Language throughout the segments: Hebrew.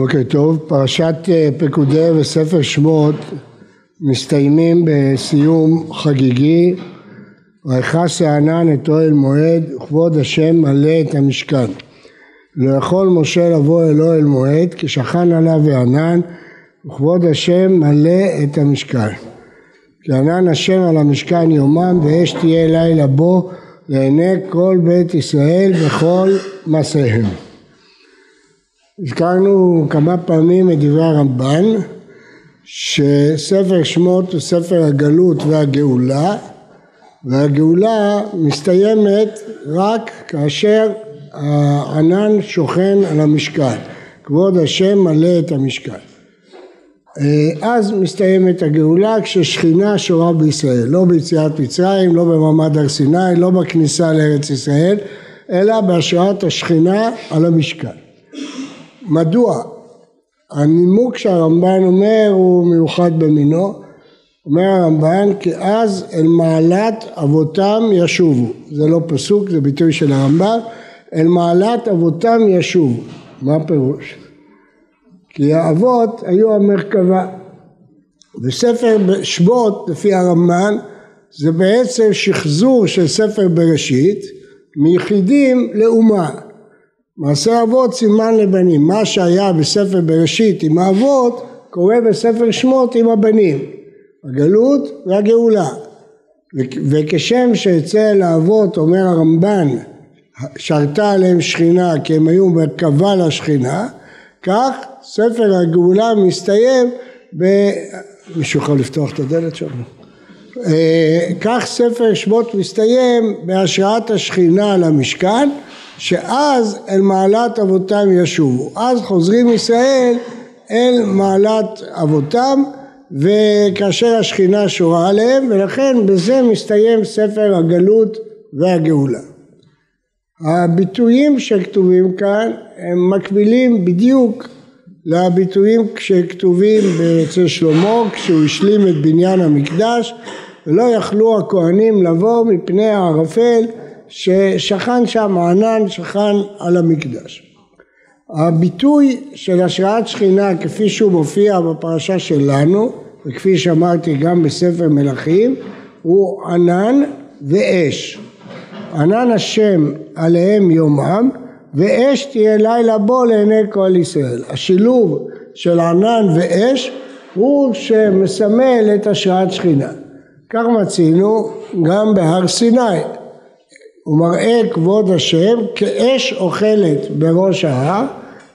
בוקר טוב, פרשת אה, פקודי וספר שמות מסתיימים בסיום חגיגי. ויכס הענן את אוהל מועד וכבוד השם מלא את המשכן. לא יכול משה לבוא אל אוהל מועד כי שכן עליו הענן וכבוד השם מלא את המשכן. כי ענן השם על המשכן יומם ואש תהיה לילה בו לעיני כל בית ישראל וכל מעשיהם הזכרנו כמה פעמים את דברי הרמב"ן שספר שמות הוא ספר הגלות והגאולה והגאולה מסתיימת רק כאשר הענן שוכן על המשכן כבוד השם מלא את המשכן אז מסתיימת הגאולה כששכינה שורה בישראל. לא ביציאת מצרים, לא במעמד הר סיני, לא בכניסה לארץ ישראל אלא בהשראת השכינה על המשכן מדוע? הנימוק שהרמב"ן אומר הוא מיוחד במינו. אומר הרמב"ן כי אז אל מעלת אבותם ישובו. זה לא פסוק זה ביטוי של הרמב"ן. אל מעלת אבותם ישובו. מה הפירוש? כי האבות היו המרכבה. וספר שמות לפי הרמב"ן זה בעצם שחזור של ספר בראשית מיחידים לאומה מעשה אבות סימן לבנים, מה שהיה בספר בראשית עם האבות קורה בספר שמות עם הבנים, הגלות והגאולה. וכשם שאצל האבות אומר הרמב"ן שרתה עליהם שכינה כי הם היו מרכבה לשכינה כך ספר הגאולה מסתיים ב... מישהו יכול לפתוח את הדלת שם? אה, כך ספר שמות מסתיים בהשראת השכינה על המשכן שאז אל מעלת אבותם ישובו. אז חוזרים ישראל אל מעלת אבותם וכאשר השכינה שורה עליהם ולכן בזה מסתיים ספר הגלות והגאולה. הביטויים שכתובים כאן הם מקבילים בדיוק לביטויים שכתובים אצל שלמה כשהוא השלים את בניין המקדש ולא יכלו הכהנים לבוא מפני הערפל ששכן שם ענן שכן על המקדש. הביטוי של השראת שכינה כפי שהוא מופיע בפרשה שלנו וכפי שאמרתי גם בספר מלכים הוא ענן ואש. ענן השם עליהם יומם ואש תהיה לילה בו לעיני כל ישראל. השילוב של ענן ואש הוא שמסמל את השראת שכינה. כך מצינו גם בהר סיני הוא מראה כבוד השם כאש אוכלת בראש ההר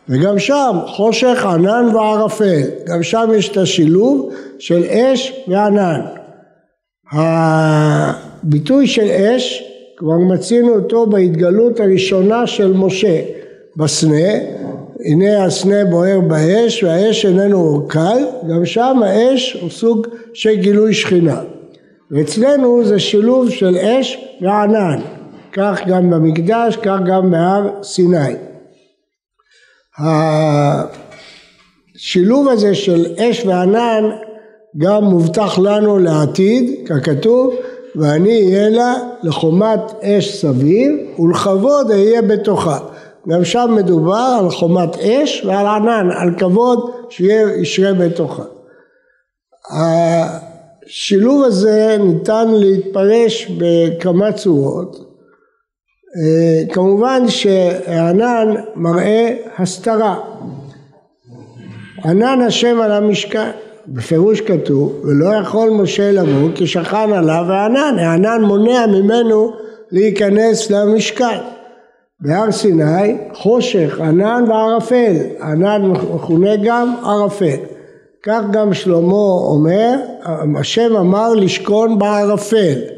וגם שם חושך ענן וערפל, גם שם יש את השילוב של אש וענן. הביטוי של אש כבר מצינו אותו בהתגלות הראשונה של משה בסנה, הנה הסנה בוער באש והאש איננו קל, גם שם האש הוא סוג של גילוי שכינה. ואצלנו זה שילוב של אש וענן. כך גם במקדש, כך גם בהר סיני. השילוב הזה של אש וענן גם מובטח לנו לעתיד, ככתוב, ואני אהיה לה לחומת אש סביב ולכבוד אהיה בתוכה. גם שם מדובר על חומת אש ועל ענן, על כבוד שיהיה ישרה בתוכה. השילוב הזה ניתן להתפרש בכמה צורות. אה, כמובן שהענן מראה הסתרה. ענן השם על המשכן, בפירוש כתוב, ולא יכול משה לבוא כי שכן עליו הענן, הענן מונע ממנו להיכנס למשכן. בהר סיני חושך, ענן וערפל, ענן מכונה גם ערפל. כך גם שלמה אומר, השם אמר לשכון בערפל.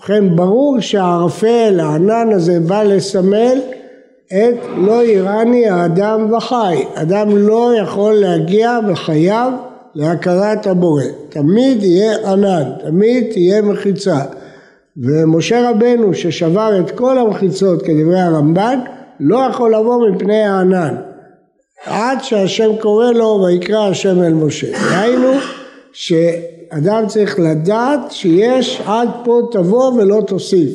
ובכן ברור שהערפל, הענן הזה בא לסמל את לא איראני האדם וחי. אדם לא יכול להגיע בחייו להכרת הבורא. תמיד יהיה ענן, תמיד תהיה מחיצה. ומשה רבנו ששבר את כל המחיצות כדברי הרמב"ן לא יכול לבוא מפני הענן עד שהשם קורא לו ויקרא השם אל משה. דהיינו אדם צריך לדעת שיש עד פה תבוא ולא תוסיף.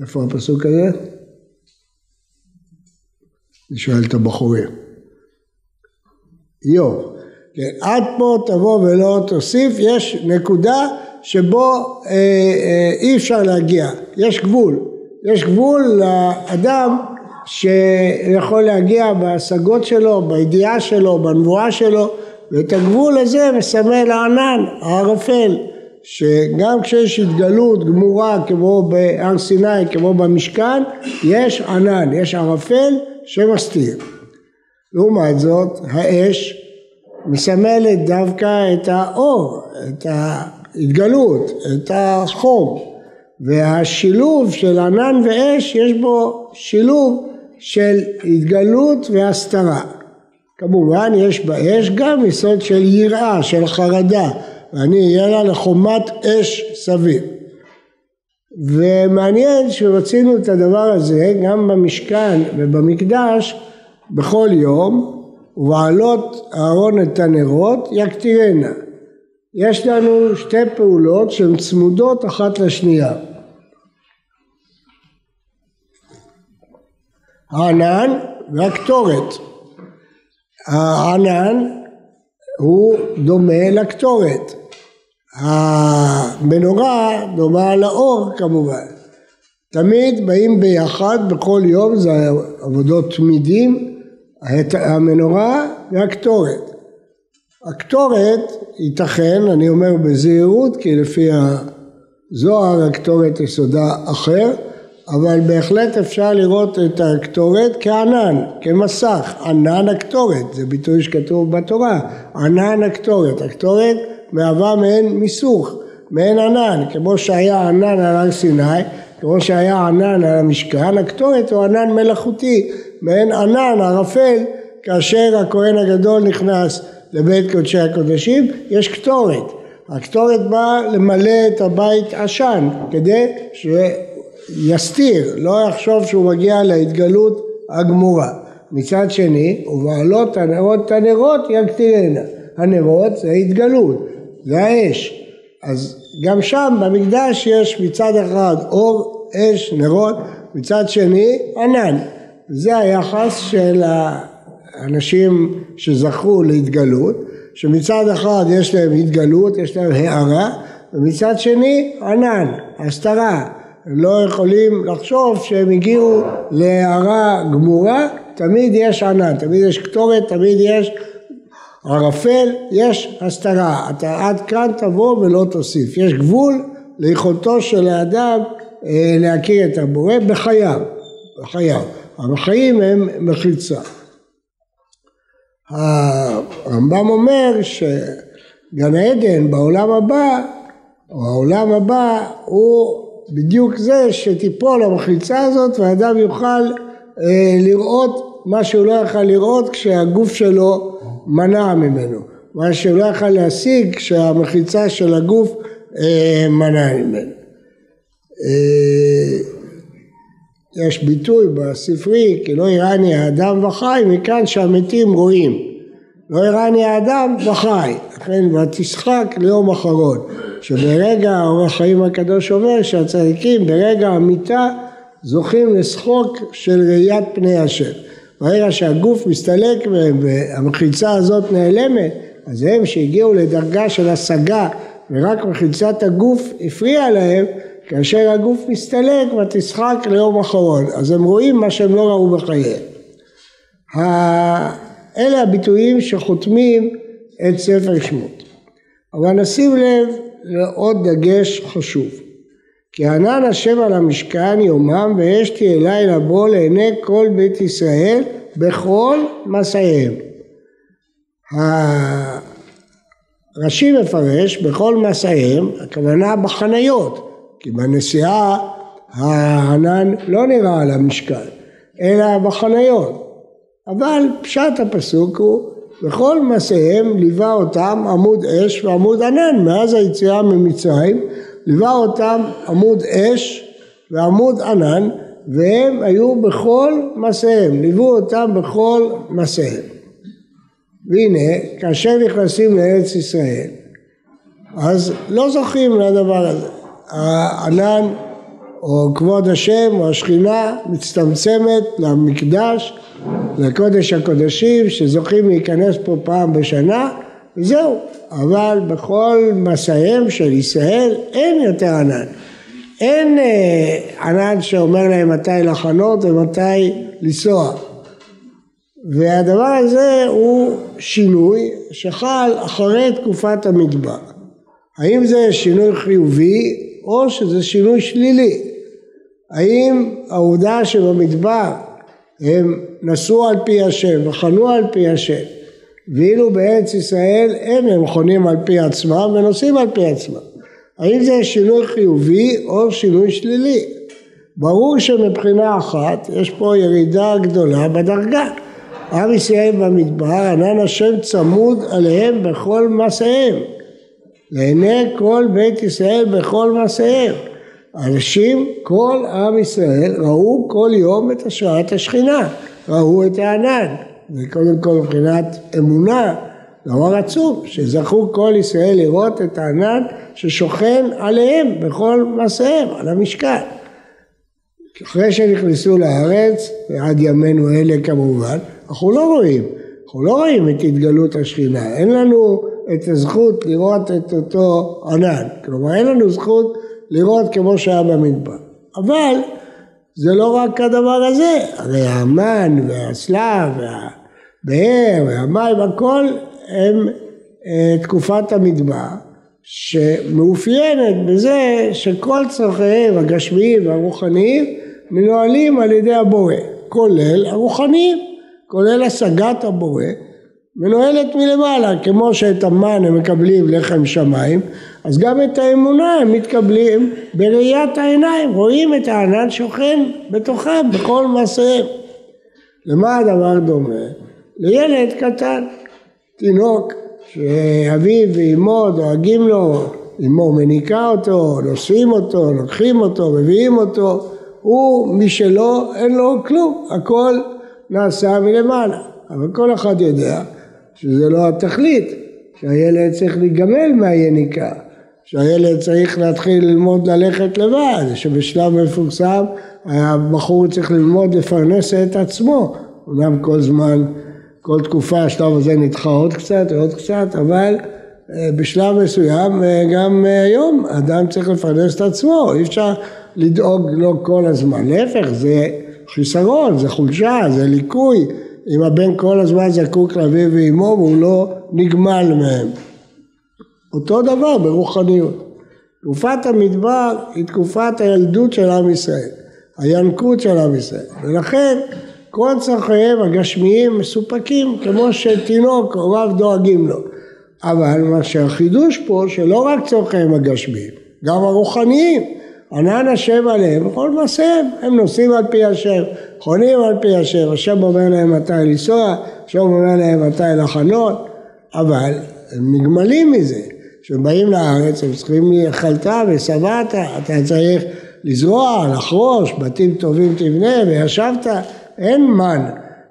איפה הפסוק הזה? אני שואל את הבחורים. איוב. כן, עד פה תבוא ולא תוסיף, יש נקודה שבו אה, אה, אי אפשר להגיע, יש גבול, יש גבול לאדם שיכול להגיע בהשגות שלו, בידיעה שלו, בנבואה שלו, ואת הגבול הזה מסמל הענן, הערפל, שגם כשיש התגלות גמורה כמו בהר סיני, כמו במשכן, יש ענן, יש ערפל שמסתיר. לעומת זאת, האש מסמלת דווקא את האור, את ההתגלות, את החום, והשילוב של ענן ואש יש בו שילוב של התגלות והסתרה. כמובן יש באש גם יסוד של יראה, של חרדה, ואני אהיה לה לחומת אש סביב. ומעניין שרצינו את הדבר הזה גם במשכן ובמקדש בכל יום, ובעלות אהרון את הנרות יקטירנה. יש לנו שתי פעולות שהן צמודות אחת לשנייה. הענן והקטורת. הענן הוא דומה לקטורת. המנורה דומה לאור כמובן. תמיד באים ביחד בכל יום, זה עבודות תמידים, המנורה והקטורת. הקטורת ייתכן, אני אומר בזהירות, כי לפי הזוהר הקטורת יסודה אחר, אבל בהחלט אפשר לראות את הקטורת כענן, כמסך, ענן הקטורת, זה ביטוי שכתוב בתורה, ענן הקטורת, הקטורת מהווה מעין מיסוך, מעין ענן, כמו שהיה ענן על הר סיני, כמו שהיה ענן על המשכן, הקטורת הוא ענן מלאכותי, מעין ענן ערפל, כאשר הכהן הגדול נכנס לבית קודשי הקודשים, יש קטורת. הקטורת באה למלא את הבית עשן, כדי ש... יסתיר, לא יחשוב שהוא מגיע להתגלות הגמורה. מצד שני, ובעלות הנרות הנרות יקטירנה. הנרות זה התגלות, זה האש. אז גם שם במקדש יש מצד אחד אור, אש, נרות, מצד שני ענן. זה היחס של האנשים שזכו להתגלות, שמצד אחד יש להם התגלות, יש להם הערה, ומצד שני ענן, הסתרה. לא יכולים לחשוב שהם הגיעו להערה גמורה, תמיד יש ענן, תמיד יש קטורת, תמיד יש ערפל, יש הסתרה. אתה עד כאן תבוא ולא תוסיף. יש גבול ליכולתו של האדם אה, להכיר את הבורא בחייו, בחייו. החיים הם מחיצה. הרמב"ם אומר שגן עדן בעולם הבא, או העולם הבא הוא בדיוק זה שתיפול המחיצה הזאת והאדם יוכל אה, לראות מה שהוא לא יכל לראות כשהגוף שלו מנע ממנו, מה שהוא לא יכל להשיג כשהמחיצה של הגוף אה, מנע ממנו. אה, יש ביטוי בספרי כי לא יראני האדם וחי מכאן שהמתים רואים. לא יראני האדם וחי לכן ותשחק ליום אחרון שברגע אור החיים הקדוש אומר שהצדיקים ברגע המיטה זוכים לשחוק של ראיית פני השם. ברגע שהגוף מסתלק מהם והמחיצה הזאת נעלמת, אז הם שהגיעו לדרגה של השגה ורק מחיצת הגוף הפריעה להם, כאשר הגוף מסתלק ותשחק ליום אחרון. אז הם רואים מה שהם לא ראו בחייהם. אלה הביטויים שחותמים את ספר שמות. אבל נשים לב לעוד דגש חשוב. כי ענן השם על המשכן יומם ואש תהיה לילה בו לעיני כל בית ישראל בכל מסעיהם. הרש"י מפרש בכל מסעיהם, הכוונה בחניות, כי בנסיעה הענן לא נראה על המשכן, אלא בחניות. אבל פשט הפסוק הוא בכל מעשיהם ליווה אותם עמוד אש ועמוד ענן מאז היציאה ממצרים ליווה אותם עמוד אש ועמוד ענן והם היו בכל מעשיהם, ליוו אותם בכל מעשיהם. והנה, כאשר נכנסים לארץ ישראל, אז לא זוכים לדבר הזה. הענן או כבוד השם או השכינה מצטמצמת למקדש לקודש הקודשים שזוכים להיכנס פה פעם בשנה וזהו, אבל בכל מסעיהם של ישראל אין יותר ענן. אין אה, ענן שאומר להם מתי לחנות ומתי לנסוע. והדבר הזה הוא שינוי שחל אחרי תקופת המדבר. האם זה שינוי חיובי או שזה שינוי שלילי? האם העובדה שבמדבר הם נסעו על פי השם וחנו על פי השם ואילו בארץ ישראל אין הם חונים על פי עצמם ונוסעים על פי עצמם. האם זה שינוי חיובי או שינוי שלילי? ברור שמבחינה אחת יש פה ירידה גדולה בדרגה. עם ישראל במדבר, ענן השם צמוד עליהם בכל מעשיהם. לעיני כל בית ישראל בכל מעשיהם. אנשים, כל עם ישראל, ראו כל יום את השראת השכינה, ראו את הענן. זה קודם כל מבחינת אמונה, דבר עצום, שזכו כל ישראל לראות את הענן ששוכן עליהם בכל מעשיהם, על המשכן. אחרי שנכנסו לארץ, ועד ימינו אלה כמובן, אנחנו לא רואים, אנחנו לא רואים את התגלות השכינה, אין לנו את הזכות לראות את אותו ענן, כלומר אין לנו זכות לראות כמו שהיה במדבר, אבל זה לא רק הדבר הזה, הרי המן והסלב והבאר והמים, הכל הם אה, תקופת המדבר, שמאופיינת בזה שכל צורכיהם הגשמיים והרוחניים מנוהלים על ידי הבורא, כולל הרוחניים, כולל השגת הבורא, מנוהלת מלמעלה, כמו שאת המן הם מקבלים לחם שמיים, אז גם את האמונה הם מתקבלים בראיית העיניים, רואים את הענן שוכן בתוכם, בכל מעשיהם. למה הדבר דומה? לילד קטן, תינוק שאביו ואמו דואגים לו, אמו מניקה אותו, נושאים אותו, לוקחים אותו, מביאים אותו, הוא משלו אין לו כלום, הכל נעשה מלמעלה. אבל כל אחד יודע שזה לא התכלית, שהילד צריך להיגמל מהיניקה, שהילד צריך להתחיל ללמוד ללכת לבד, שבשלב מפורסם הבחור צריך ללמוד לפרנס את עצמו, אומנם כל זמן, כל תקופה השלב הזה נדחה עוד קצת ועוד קצת, אבל אה, בשלב מסוים אה, גם אה, היום אדם צריך לפרנס את עצמו, אי אפשר לדאוג לו כל הזמן, להפך זה חיסרון, זה חולשה, זה ליקוי, אם הבן כל הזמן זקוק לאביו ואימו והוא לא נגמל מהם. אותו דבר ברוחניות. תקופת המדבר היא תקופת הילדות של עם ישראל, הינקות של עם ישראל, ולכן כל צרכיהם הגשמיים מסופקים כמו שתינוק הוריו דואגים לו. אבל מה שהחידוש פה שלא רק צורכיהם הגשמיים, גם הרוחניים, ענן השם עליהם בכל מעשיהם, הם נוסעים על פי השם, חונים על פי השם, השם אומר להם מתי לנסוע, השם אומר להם מתי לחנות, אבל הם נגמלים מזה, כשהם באים לארץ הם צריכים אכלת ושבעת, אתה צריך לזרוע, לחרוש, בתים טובים תבנה וישבת, אין מן,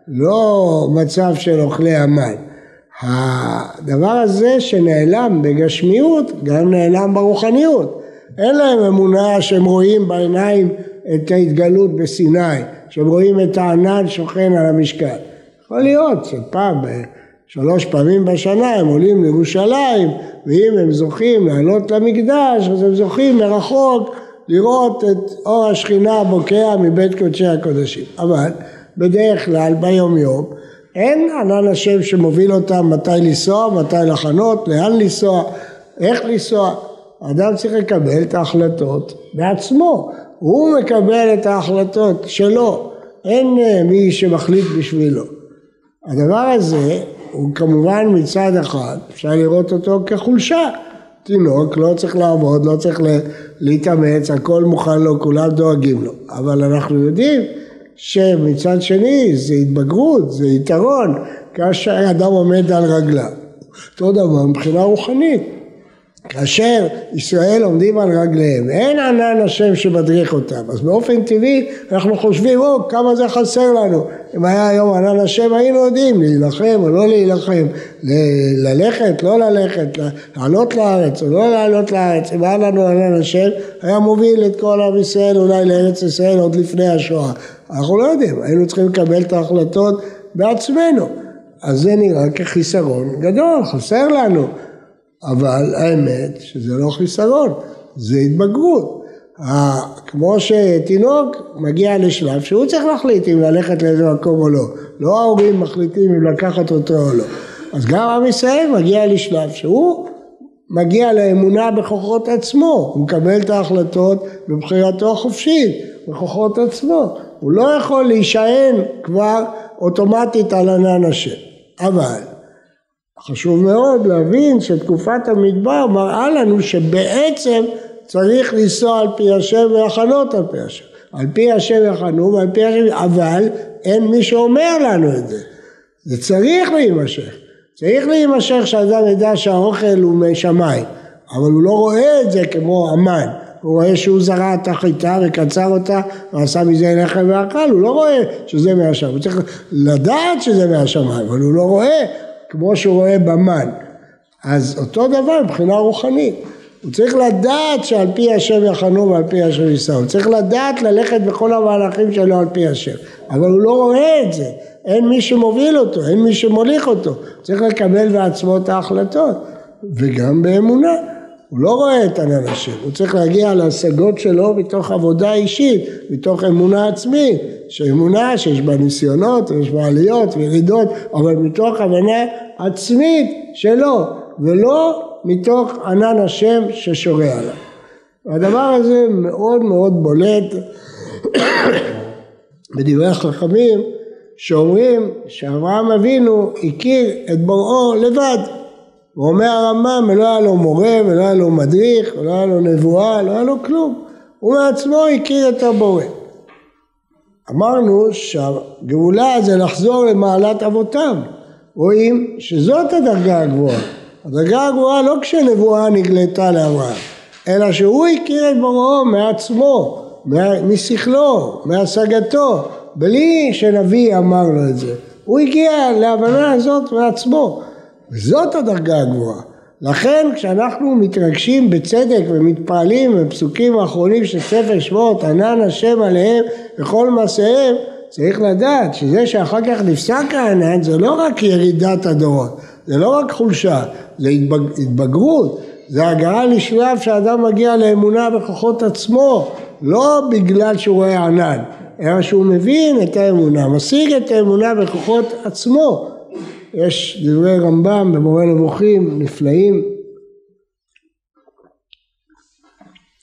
לא מצב של אוכלי המן. הדבר הזה שנעלם בגשמיות גם נעלם ברוחניות. אין להם אמונה שהם רואים בעיניים את ההתגלות בסיני, שהם רואים את הענן שוכן על המשקל. יכול להיות שפעם, שלוש פעמים בשנה הם עולים לירושלים, ואם הם זוכים לעלות למקדש, אז הם זוכים מרחוק לראות את אור השכינה הבוקע מבית קודשי הקודשים. אבל בדרך כלל ביום יום אין ענן השם שמוביל אותם מתי לנסוע, מתי לחנות, לאן לנסוע, איך לנסוע. האדם צריך לקבל את ההחלטות בעצמו, הוא מקבל את ההחלטות שלו, אין אה, מי שמחליט בשבילו. הדבר הזה הוא כמובן מצד אחד, אפשר לראות אותו כחולשה. תינוק לא צריך לעבוד, לא צריך להתאמץ, הכל מוכן לו, כולם דואגים לו. אבל אנחנו יודעים שמצד שני זה התבגרות, זה יתרון, כאשר אדם עומד על רגליו. אותו דבר מבחינה רוחנית. כאשר ישראל עומדים על רגליהם, אין ענן השם שמדריך אותם, אז באופן טבעי אנחנו חושבים, או, כמה זה חסר לנו. אם היה היום ענן השם היינו יודעים להילחם או לא להילחם, ללכת, לא ללכת, לעלות לארץ או לא לעלות לארץ, אם היה לנו ענן השם, היה מוביל את כל עם ישראל אולי לארץ ישראל עוד לפני השואה. אנחנו לא יודעים, היינו צריכים לקבל את ההחלטות בעצמנו. אז זה נראה כחיסרון גדול, חסר לנו. אבל האמת שזה לא חיסרון, זה התבגרות. כמו שתינוק מגיע לשלב שהוא צריך להחליט אם ללכת לאיזה מקום או לא. לא ההורים מחליטים אם לקחת אותו או לא. אז גם עם ישראל מגיע לשלב שהוא מגיע לאמונה בכוחות עצמו, הוא מקבל את ההחלטות בבחירתו החופשית, בכוחות עצמו. הוא לא יכול להישען כבר אוטומטית על ענן השם. אבל חשוב מאוד להבין שתקופת המדבר מראה לנו שבעצם צריך לנסוע על פי השם ולחנות על פי השם. על פי השם יחנו ועל פי השם, אבל אין מי שאומר לנו את זה. זה צריך להימשך. צריך להימשך שאדם ידע שהאוכל הוא משמיים, אבל הוא לא רואה את זה כמו המן. הוא רואה שהוא זרע את החיטה וקצר אותה ועשה מזה לחם ואכל, הוא לא רואה שזה מהשמיים, הוא צריך לדעת שזה מהשמיים, אבל הוא לא רואה כמו שהוא רואה במן. אז אותו דבר מבחינה רוחנית. הוא צריך לדעת שעל פי השם יחנו ועל פי השם יישאו. הוא צריך לדעת ללכת בכל המהלכים שלו על פי השם. אבל הוא לא רואה את זה. אין מי שמוביל אותו, אין מי שמוליך אותו. צריך לקבל בעצמו את ההחלטות. וגם באמונה. הוא לא רואה את ענן השם, הוא צריך להגיע להשגות שלו מתוך עבודה אישית, מתוך אמונה עצמית, שאמונה שיש בה ניסיונות ויש בה עליות וירידות, אבל מתוך הבנה עצמית שלו, ולא מתוך ענן השם ששורה עליו. והדבר הזה מאוד מאוד בולט בדברי החכמים שאומרים שאברהם אבינו הכיר את בוראו לבד. ואומר הרמב"ם, ולא היה לו מורה ולא היה לו מדריך ולא היה לו נבואה, לא היה לו כלום. הוא מעצמו הכיר את הבורא. אמרנו שהגאולה זה לחזור למעלת אבותם. רואים שזאת הדרגה הגבוהה. הדרגה הגבוהה לא כשנבואה נגלתה לאברהם, אלא שהוא הכיר את בוראו מעצמו, משכלו, מהשגתו, בלי שנביא אמר לו את זה. הוא הגיע להבנה הזאת מעצמו, וזאת הדרגה הגבוהה. לכן כשאנחנו מתרגשים בצדק ומתפעלים בפסוקים האחרונים של ספר שמות, ענן השם עליהם וכל מעשיהם, צריך לדעת שזה שאחר כך נפסק הענן זה לא רק ירידת הדורות, זה לא רק חולשה, זה התבגרות, זה הגעה לשלב שאדם מגיע לאמונה בכוחות עצמו, לא בגלל שהוא רואה ענן, אלא שהוא מבין את האמונה, משיג את האמונה בכוחות עצמו. יש דברי רמב"ם במורה נבוכים נפלאים,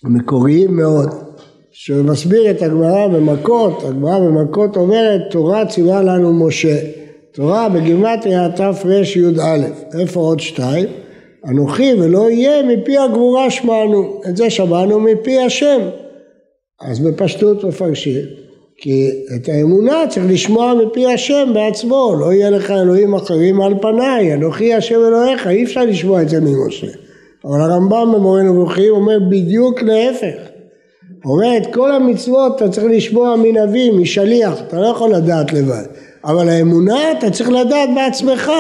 מקוריים מאוד, שמסביר את הגמרא במכות, הגמרא במכות אומרת תורה ציווה לנו משה תורה בגימטריה תרי"א, איפה עוד שתיים? אנוכי ולא יהיה מפי הגבורה שמענו, את זה שמענו מפי השם. אז בפשטות מפרשים, כי את האמונה צריך לשמוע מפי השם בעצמו, לא יהיה לך אלוהים אחרים על פניי, אנוכי השם אלוהיך, אי אפשר לשמוע את זה ממשה. אבל הרמב"ם במורה נבוכים אומר בדיוק להפך. אומר את כל המצוות אתה צריך לשמוע מנביא, משליח, אתה לא יכול לדעת לבד. אבל האמונה אתה צריך לדעת בעצמך,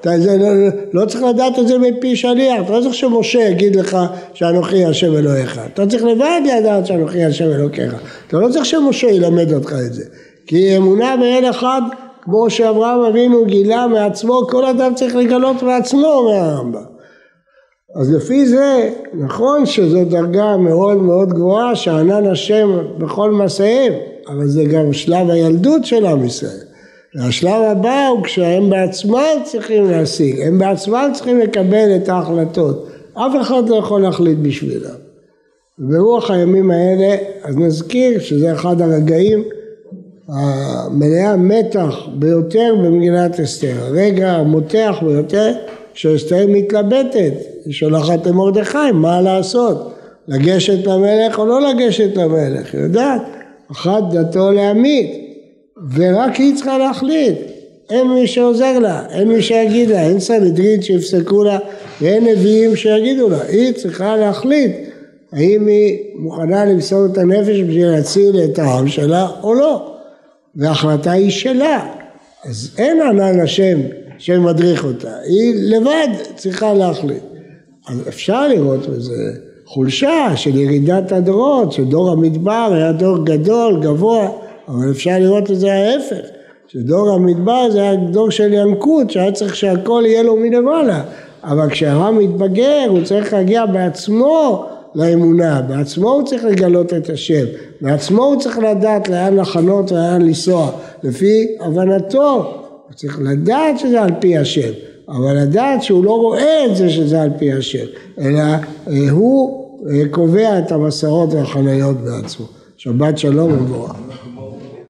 אתה זה, לא, לא צריך לדעת את זה מפי שליח, אתה לא צריך שמשה יגיד לך שאנוכי השם אלוהיך, אתה צריך לבד לדעת שאנוכי השם אלוקיך, אתה לא צריך שמשה ילמד אותך את זה, כי אמונה באל אחד כמו שאברהם אבינו גילה מעצמו, כל אדם צריך לגלות מעצמו, אומר הרמב"ם. אז לפי זה, נכון שזו דרגה מאוד מאוד גבוהה, שענן השם בכל מעשיהם, אבל זה גם שלב הילדות של עם ישראל. והשלב הבא הוא כשהם בעצמם צריכים להשיג, הם בעצמם צריכים לקבל את ההחלטות, אף אחד לא יכול להחליט בשבילם. ברוח הימים האלה, אז נזכיר שזה אחד הרגעים המלאי המתח ביותר במגילת אסתר, הרגע המותח ביותר שאסתר מתלבטת, היא שולחת למרדכי, מה לעשות, לגשת למלך או לא לגשת למלך, היא יודעת, אחת דתו להמית, ורק היא צריכה להחליט, אין מי שעוזר לה, אין מי שיגיד לה, אין סנהדרין שיפסקו לה ואין נביאים שיגידו לה, היא צריכה להחליט האם היא מוכנה למסור את הנפש בשביל להציל את העם שלה או לא, וההחלטה היא שלה, אז אין ענן השם שמדריך אותה, היא לבד צריכה להחליט. אז אפשר לראות בזה חולשה של ירידת הדורות, שדור המדבר היה דור גדול, גבוה, אבל אפשר לראות את זה ההפך, שדור המדבר זה היה דור של ינקות, שהיה צריך שהכל יהיה לו מלמעלה. אבל כשהרם מתבגר הוא צריך להגיע בעצמו לאמונה, בעצמו הוא צריך לגלות את השם, בעצמו הוא צריך לדעת לאן לחנות ולאן לנסוע, לפי הבנתו, הוא צריך לדעת שזה על פי השם, אבל לדעת שהוא לא רואה את זה שזה על פי השם, אלא אה, הוא אה, קובע את המסעות והחניות בעצמו. שבת שלום ומבורך.